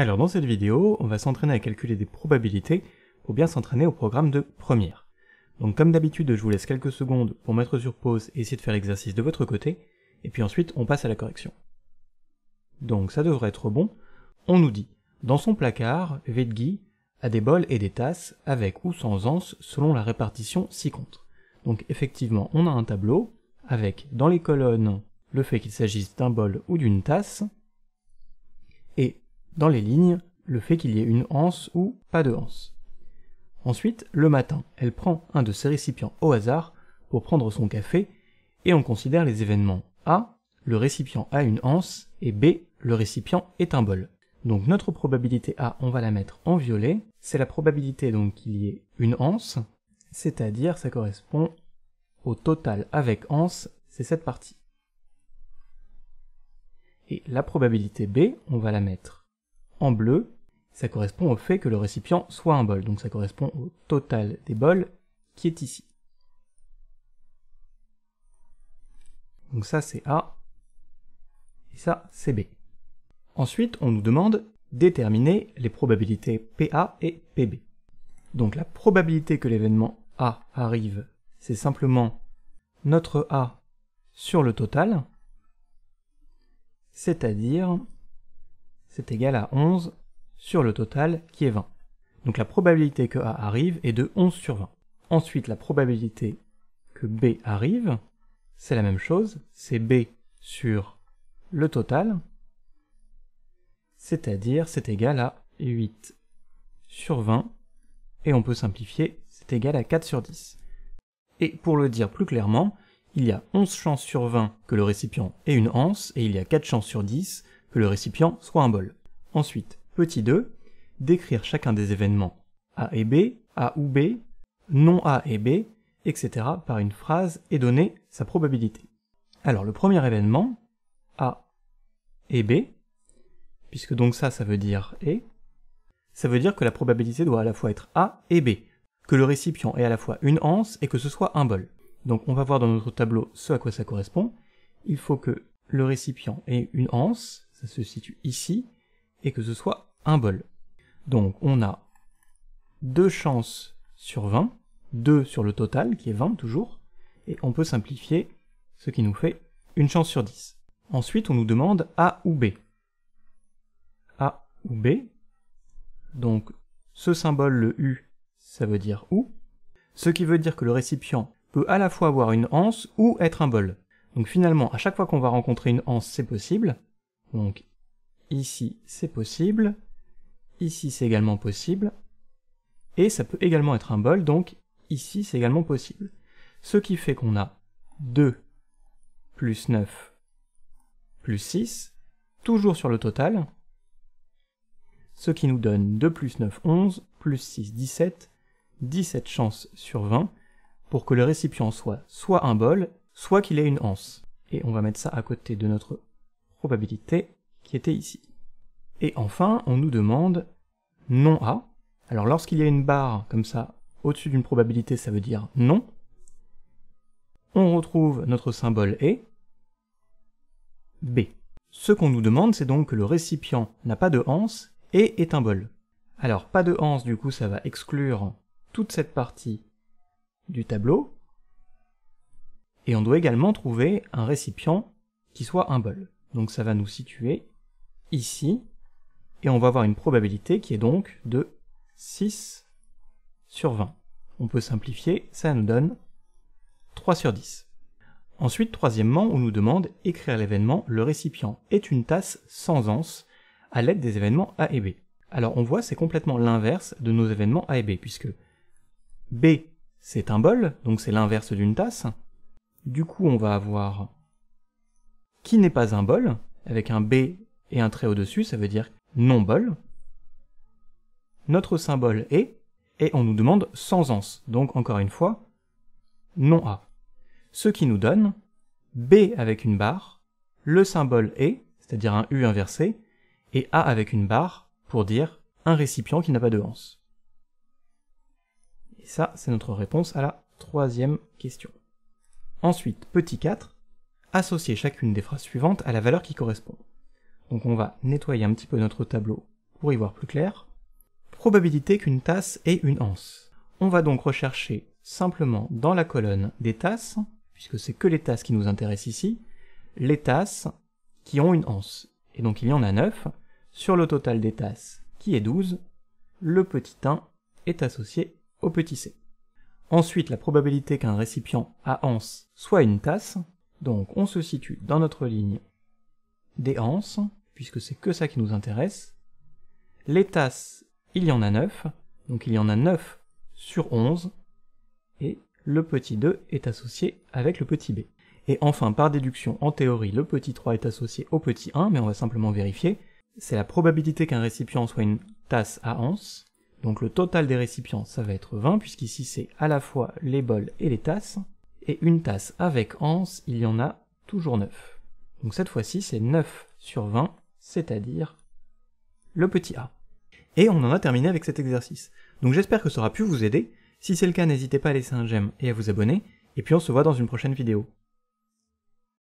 Alors dans cette vidéo, on va s'entraîner à calculer des probabilités pour bien s'entraîner au programme de première. Donc comme d'habitude, je vous laisse quelques secondes pour mettre sur pause et essayer de faire l'exercice de votre côté, et puis ensuite on passe à la correction. Donc ça devrait être bon. On nous dit, dans son placard, Vedgi a des bols et des tasses avec ou sans anse selon la répartition ci-contre. Donc effectivement, on a un tableau avec dans les colonnes le fait qu'il s'agisse d'un bol ou d'une tasse, et dans les lignes, le fait qu'il y ait une anse ou pas de anse. Ensuite, le matin, elle prend un de ses récipients au hasard pour prendre son café, et on considère les événements A, le récipient a une anse, et B, le récipient est un bol. Donc notre probabilité A, on va la mettre en violet, c'est la probabilité donc qu'il y ait une anse, c'est-à-dire ça correspond au total avec anse, c'est cette partie. Et la probabilité B, on va la mettre en bleu, ça correspond au fait que le récipient soit un bol, donc ça correspond au total des bols qui est ici. Donc ça c'est A, et ça c'est B. Ensuite, on nous demande déterminer les probabilités PA et PB. Donc la probabilité que l'événement A arrive, c'est simplement notre A sur le total, c'est-à-dire c'est égal à 11 sur le total qui est 20. Donc la probabilité que A arrive est de 11 sur 20. Ensuite, la probabilité que B arrive, c'est la même chose, c'est B sur le total, c'est-à-dire c'est égal à 8 sur 20, et on peut simplifier, c'est égal à 4 sur 10. Et pour le dire plus clairement, il y a 11 chances sur 20 que le récipient ait une anse, et il y a 4 chances sur 10 que le récipient soit un bol. Ensuite, petit 2, décrire chacun des événements A et B, A ou B, non A et B, etc. par une phrase et donner sa probabilité. Alors le premier événement, A et B, puisque donc ça, ça veut dire et, ça veut dire que la probabilité doit à la fois être A et B, que le récipient ait à la fois une anse et que ce soit un bol. Donc on va voir dans notre tableau ce à quoi ça correspond. Il faut que le récipient ait une anse, ça se situe ici, et que ce soit un bol. Donc on a deux chances sur 20, 2 sur le total, qui est 20 toujours, et on peut simplifier, ce qui nous fait une chance sur 10. Ensuite, on nous demande A ou B. A ou B. Donc, ce symbole, le U, ça veut dire ou, ce qui veut dire que le récipient peut à la fois avoir une anse ou être un bol. Donc finalement, à chaque fois qu'on va rencontrer une anse, c'est possible. Donc ici, c'est possible. Ici, c'est également possible. Et ça peut également être un bol, donc ici, c'est également possible. Ce qui fait qu'on a 2 plus 9 plus 6, toujours sur le total, ce qui nous donne 2 plus 9, 11, plus 6, 17, 17 chances sur 20 pour que le récipient soit soit un bol, soit qu'il ait une anse. Et on va mettre ça à côté de notre probabilité qui était ici. Et enfin, on nous demande non A. Alors lorsqu'il y a une barre comme ça au-dessus d'une probabilité, ça veut dire non. On retrouve notre symbole et B. Ce qu'on nous demande, c'est donc que le récipient n'a pas de anse et est un bol. Alors, pas de anse, du coup, ça va exclure toute cette partie du tableau. Et on doit également trouver un récipient qui soit un bol. Donc ça va nous situer ici, et on va avoir une probabilité qui est donc de 6 sur 20. On peut simplifier, ça nous donne 3 sur 10. Ensuite, troisièmement, on nous demande écrire l'événement le récipient est une tasse sans anse à l'aide des événements A et B. Alors on voit c'est complètement l'inverse de nos événements A et B, puisque B c'est un bol, donc c'est l'inverse d'une tasse. Du coup on va avoir qui n'est pas un bol, avec un B et un trait au-dessus, ça veut dire non bol. Notre symbole est, et on nous demande sans anse, donc encore une fois, non A ce qui nous donne B avec une barre, le symbole est, c'est-à-dire un U inversé, et A avec une barre pour dire un récipient qui n'a pas de anse. Et ça, c'est notre réponse à la troisième question. Ensuite, petit 4, associer chacune des phrases suivantes à la valeur qui correspond. Donc on va nettoyer un petit peu notre tableau pour y voir plus clair. Probabilité qu'une tasse ait une anse. On va donc rechercher simplement dans la colonne des tasses, puisque c'est que les tasses qui nous intéressent ici, les tasses qui ont une anse. Et donc il y en a 9. Sur le total des tasses, qui est 12, le petit 1 est associé au petit c. Ensuite, la probabilité qu'un récipient à anse soit une tasse, donc on se situe dans notre ligne des anses, puisque c'est que ça qui nous intéresse. Les tasses, il y en a 9, donc il y en a 9 sur 11, et le petit 2 est associé avec le petit b. Et enfin, par déduction, en théorie, le petit 3 est associé au petit 1, mais on va simplement vérifier. C'est la probabilité qu'un récipient soit une tasse à anse. Donc le total des récipients, ça va être 20, puisqu'ici c'est à la fois les bols et les tasses. Et une tasse avec anse, il y en a toujours 9. Donc cette fois-ci, c'est 9 sur 20, c'est-à-dire le petit a. Et on en a terminé avec cet exercice. Donc j'espère que ça aura pu vous aider. Si c'est le cas, n'hésitez pas à laisser un j'aime et à vous abonner. Et puis on se voit dans une prochaine vidéo.